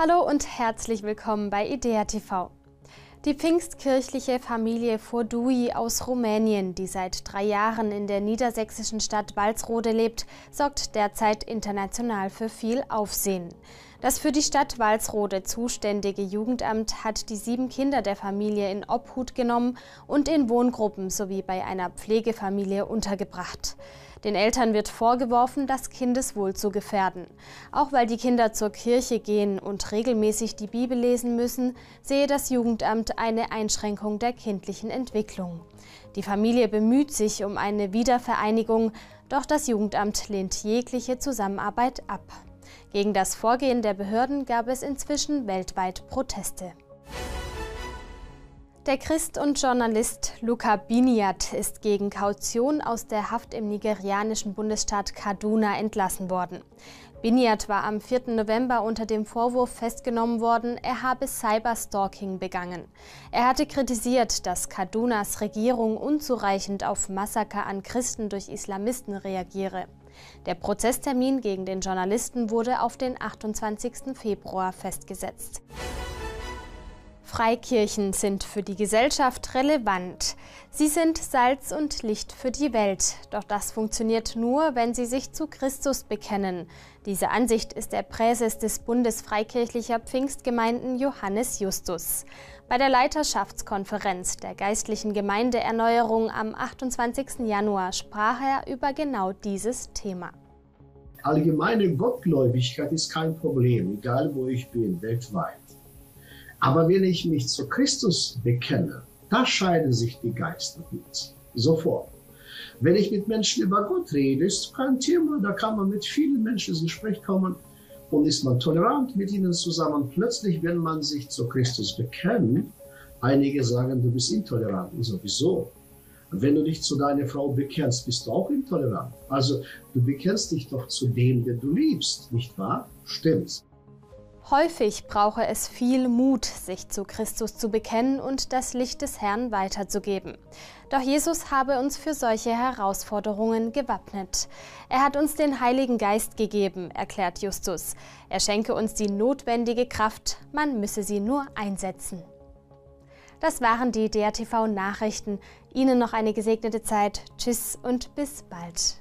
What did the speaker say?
Hallo und herzlich willkommen bei IDEA TV. Die pfingstkirchliche Familie Fordui aus Rumänien, die seit drei Jahren in der niedersächsischen Stadt Walsrode lebt, sorgt derzeit international für viel Aufsehen. Das für die Stadt Walsrode zuständige Jugendamt hat die sieben Kinder der Familie in Obhut genommen und in Wohngruppen sowie bei einer Pflegefamilie untergebracht. Den Eltern wird vorgeworfen, das Kindeswohl zu gefährden. Auch weil die Kinder zur Kirche gehen und regelmäßig die Bibel lesen müssen, sehe das Jugendamt eine Einschränkung der kindlichen Entwicklung. Die Familie bemüht sich um eine Wiedervereinigung, doch das Jugendamt lehnt jegliche Zusammenarbeit ab. Gegen das Vorgehen der Behörden gab es inzwischen weltweit Proteste. Der Christ und Journalist Luca Biniat ist gegen Kaution aus der Haft im nigerianischen Bundesstaat Kaduna entlassen worden. Biniat war am 4. November unter dem Vorwurf festgenommen worden, er habe Cyberstalking begangen. Er hatte kritisiert, dass Kadunas Regierung unzureichend auf Massaker an Christen durch Islamisten reagiere. Der Prozesstermin gegen den Journalisten wurde auf den 28. Februar festgesetzt. Freikirchen sind für die Gesellschaft relevant. Sie sind Salz und Licht für die Welt. Doch das funktioniert nur, wenn sie sich zu Christus bekennen. Diese Ansicht ist der Präses des Bundes Freikirchlicher Pfingstgemeinden Johannes Justus. Bei der Leiterschaftskonferenz der geistlichen Gemeindeerneuerung am 28. Januar sprach er über genau dieses Thema. Allgemeine Gottgläubigkeit ist kein Problem, egal wo ich bin, weltweit. Aber wenn ich mich zu Christus bekenne, da scheiden sich die Geister mit. Sofort. Wenn ich mit Menschen über Gott rede, ist kein Thema. Da kann man mit vielen Menschen ins Gespräch kommen und ist man tolerant mit ihnen zusammen. Plötzlich, wenn man sich zu Christus bekennt, einige sagen, du bist intolerant. Ich sowieso. Wenn du dich zu deiner Frau bekennst, bist du auch intolerant. Also du bekennst dich doch zu dem, den du liebst, nicht wahr? Stimmt's. Häufig brauche es viel Mut, sich zu Christus zu bekennen und das Licht des Herrn weiterzugeben. Doch Jesus habe uns für solche Herausforderungen gewappnet. Er hat uns den Heiligen Geist gegeben, erklärt Justus. Er schenke uns die notwendige Kraft, man müsse sie nur einsetzen. Das waren die DRTV Nachrichten. Ihnen noch eine gesegnete Zeit. Tschüss und bis bald.